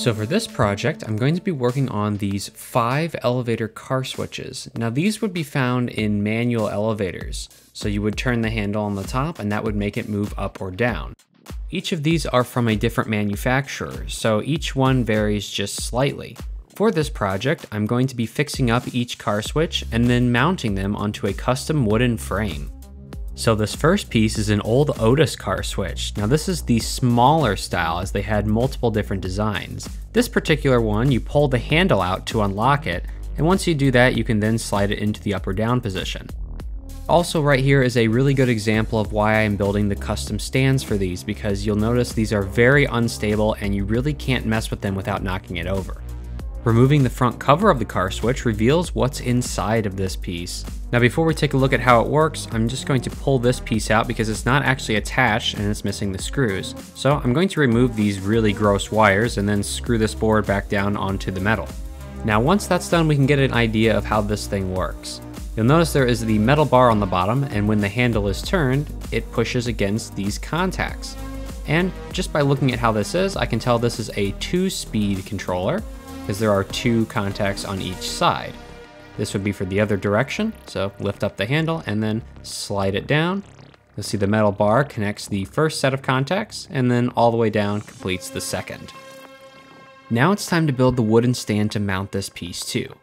So for this project, I'm going to be working on these five elevator car switches. Now these would be found in manual elevators. So you would turn the handle on the top and that would make it move up or down. Each of these are from a different manufacturer, so each one varies just slightly. For this project, I'm going to be fixing up each car switch and then mounting them onto a custom wooden frame. So this first piece is an old Otis car switch. Now this is the smaller style as they had multiple different designs. This particular one, you pull the handle out to unlock it, and once you do that, you can then slide it into the up or down position. Also right here is a really good example of why I'm building the custom stands for these because you'll notice these are very unstable and you really can't mess with them without knocking it over. Removing the front cover of the car switch reveals what's inside of this piece. Now before we take a look at how it works, I'm just going to pull this piece out because it's not actually attached and it's missing the screws. So I'm going to remove these really gross wires and then screw this board back down onto the metal. Now once that's done, we can get an idea of how this thing works. You'll notice there is the metal bar on the bottom and when the handle is turned, it pushes against these contacts. And just by looking at how this is, I can tell this is a two-speed controller there are two contacts on each side. This would be for the other direction, so lift up the handle and then slide it down. You'll see the metal bar connects the first set of contacts and then all the way down completes the second. Now it's time to build the wooden stand to mount this piece too.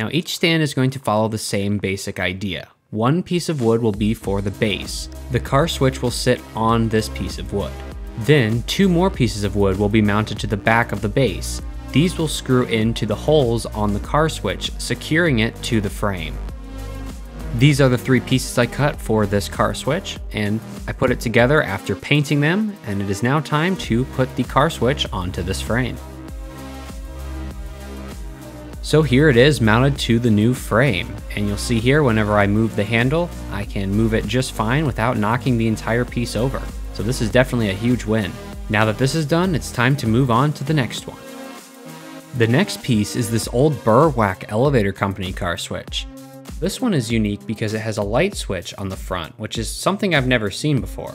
Now each stand is going to follow the same basic idea. One piece of wood will be for the base. The car switch will sit on this piece of wood. Then two more pieces of wood will be mounted to the back of the base, these will screw into the holes on the car switch, securing it to the frame. These are the three pieces I cut for this car switch, and I put it together after painting them, and it is now time to put the car switch onto this frame. So here it is mounted to the new frame, and you'll see here whenever I move the handle, I can move it just fine without knocking the entire piece over. So this is definitely a huge win. Now that this is done, it's time to move on to the next one. The next piece is this old Burwack elevator company car switch. This one is unique because it has a light switch on the front, which is something I've never seen before.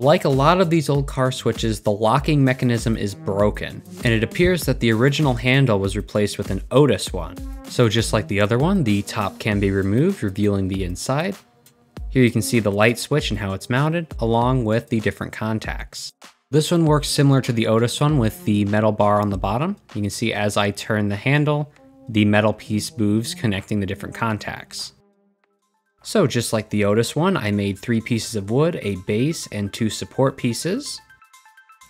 Like a lot of these old car switches, the locking mechanism is broken, and it appears that the original handle was replaced with an Otis one. So just like the other one, the top can be removed, revealing the inside. Here you can see the light switch and how it's mounted, along with the different contacts. This one works similar to the Otis one with the metal bar on the bottom. You can see as I turn the handle, the metal piece moves connecting the different contacts. So just like the Otis one, I made three pieces of wood, a base, and two support pieces,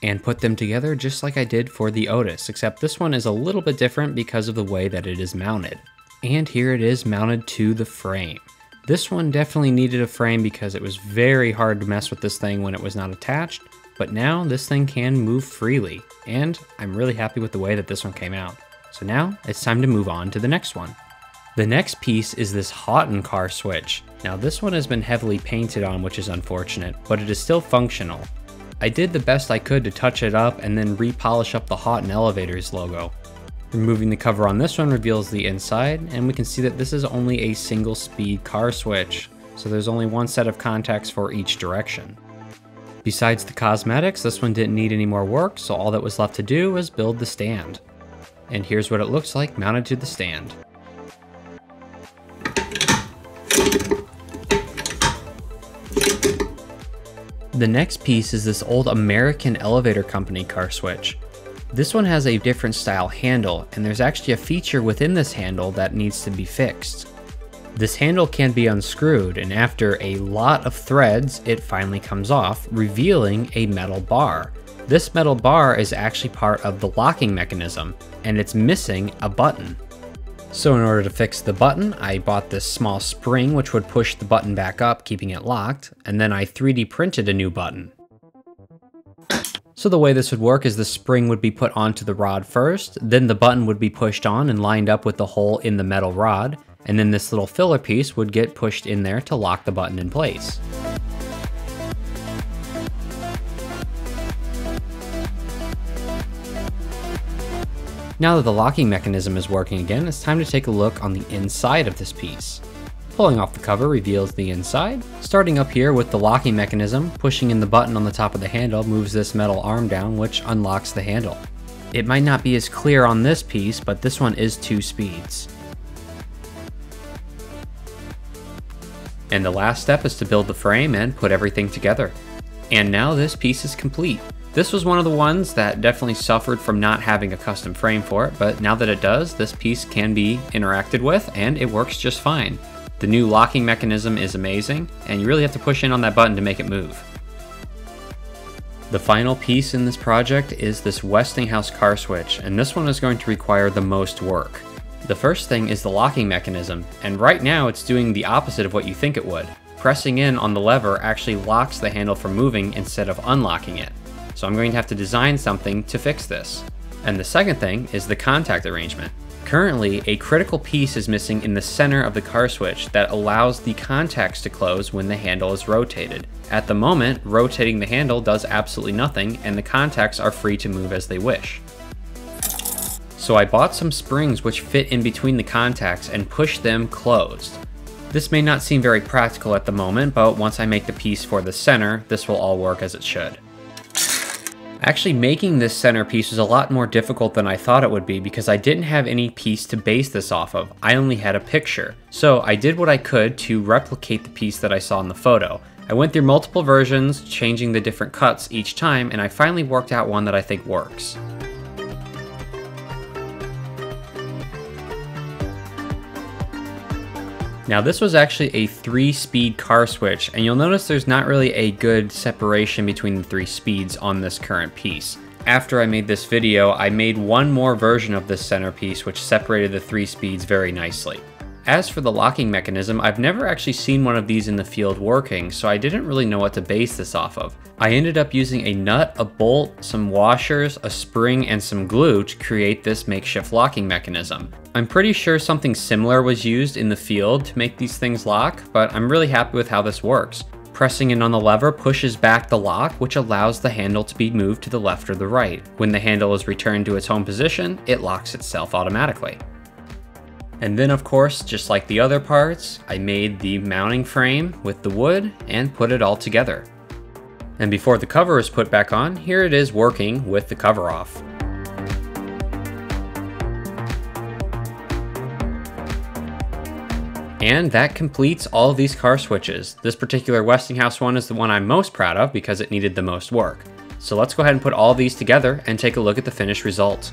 and put them together just like I did for the Otis, except this one is a little bit different because of the way that it is mounted. And here it is mounted to the frame. This one definitely needed a frame because it was very hard to mess with this thing when it was not attached, but now this thing can move freely, and I'm really happy with the way that this one came out. So now it's time to move on to the next one. The next piece is this Haughton car switch. Now this one has been heavily painted on which is unfortunate, but it is still functional. I did the best I could to touch it up and then repolish up the Haughton Elevators logo. Removing the cover on this one reveals the inside, and we can see that this is only a single speed car switch, so there's only one set of contacts for each direction. Besides the cosmetics, this one didn't need any more work, so all that was left to do was build the stand. And here's what it looks like mounted to the stand. The next piece is this old American elevator company car switch. This one has a different style handle, and there's actually a feature within this handle that needs to be fixed. This handle can be unscrewed, and after a lot of threads, it finally comes off, revealing a metal bar. This metal bar is actually part of the locking mechanism, and it's missing a button. So in order to fix the button, I bought this small spring which would push the button back up, keeping it locked, and then I 3D printed a new button. So the way this would work is the spring would be put onto the rod first, then the button would be pushed on and lined up with the hole in the metal rod, and then this little filler piece would get pushed in there to lock the button in place. Now that the locking mechanism is working again, it's time to take a look on the inside of this piece. Pulling off the cover reveals the inside. Starting up here with the locking mechanism, pushing in the button on the top of the handle moves this metal arm down which unlocks the handle. It might not be as clear on this piece, but this one is two speeds. And the last step is to build the frame and put everything together. And now this piece is complete. This was one of the ones that definitely suffered from not having a custom frame for it, but now that it does, this piece can be interacted with and it works just fine. The new locking mechanism is amazing, and you really have to push in on that button to make it move. The final piece in this project is this Westinghouse car switch, and this one is going to require the most work. The first thing is the locking mechanism, and right now it's doing the opposite of what you think it would. Pressing in on the lever actually locks the handle from moving instead of unlocking it. So I'm going to have to design something to fix this. And the second thing is the contact arrangement. Currently, a critical piece is missing in the center of the car switch that allows the contacts to close when the handle is rotated. At the moment, rotating the handle does absolutely nothing and the contacts are free to move as they wish. So I bought some springs which fit in between the contacts and push them closed. This may not seem very practical at the moment, but once I make the piece for the center, this will all work as it should. Actually making this centerpiece was a lot more difficult than I thought it would be because I didn't have any piece to base this off of. I only had a picture. So I did what I could to replicate the piece that I saw in the photo. I went through multiple versions, changing the different cuts each time, and I finally worked out one that I think works. Now this was actually a three speed car switch and you'll notice there's not really a good separation between the three speeds on this current piece. After I made this video, I made one more version of this centerpiece which separated the three speeds very nicely. As for the locking mechanism, I've never actually seen one of these in the field working, so I didn't really know what to base this off of. I ended up using a nut, a bolt, some washers, a spring, and some glue to create this makeshift locking mechanism. I'm pretty sure something similar was used in the field to make these things lock, but I'm really happy with how this works. Pressing in on the lever pushes back the lock, which allows the handle to be moved to the left or the right. When the handle is returned to its home position, it locks itself automatically. And then of course, just like the other parts, I made the mounting frame with the wood and put it all together. And before the cover is put back on, here it is working with the cover off. And that completes all of these car switches. This particular Westinghouse one is the one I'm most proud of because it needed the most work. So let's go ahead and put all these together and take a look at the finished result.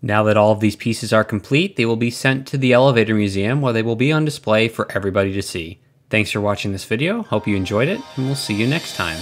Now that all of these pieces are complete, they will be sent to the Elevator Museum where they will be on display for everybody to see. Thanks for watching this video, hope you enjoyed it, and we'll see you next time.